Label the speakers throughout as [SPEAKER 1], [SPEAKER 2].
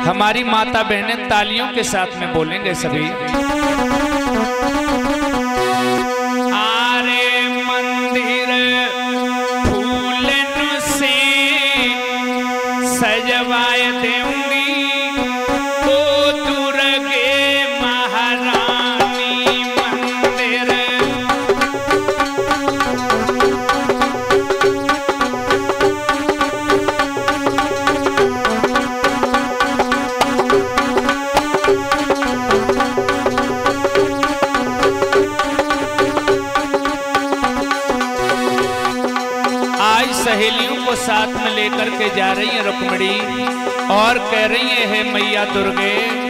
[SPEAKER 1] हमारी माता बहनें तालियों के साथ में बोलेंगे सभी। आरे मंदिर फूलन से सजवाए देऊँगी। को साथ में लेकर के जा रही है रुक्मणी और कह रही है मैया दुर्गे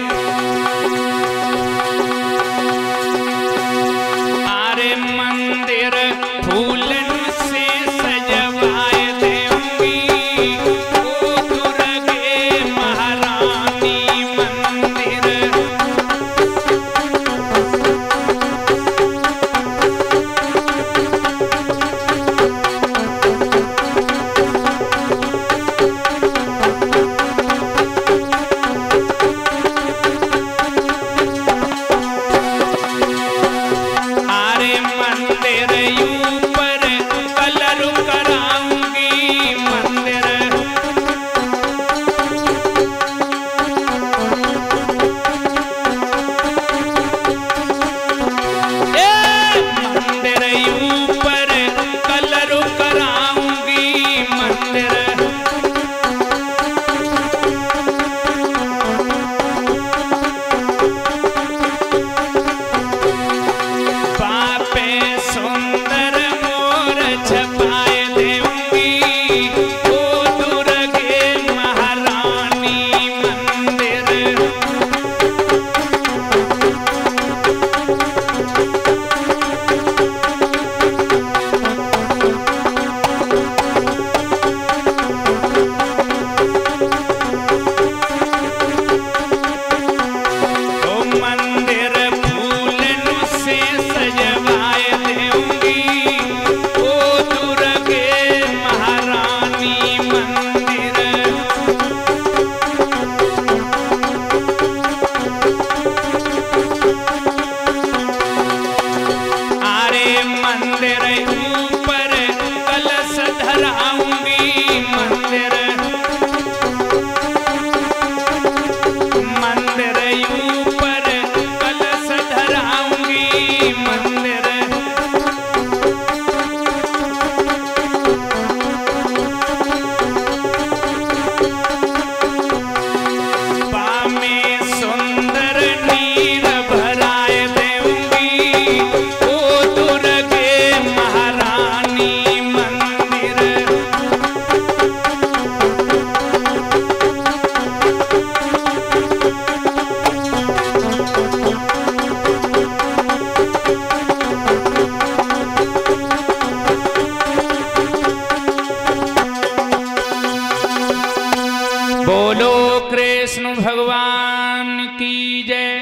[SPEAKER 1] बोलो कृष्ण भगवान की जय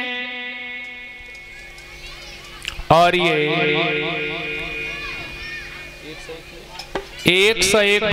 [SPEAKER 1] और ये एक सौ एक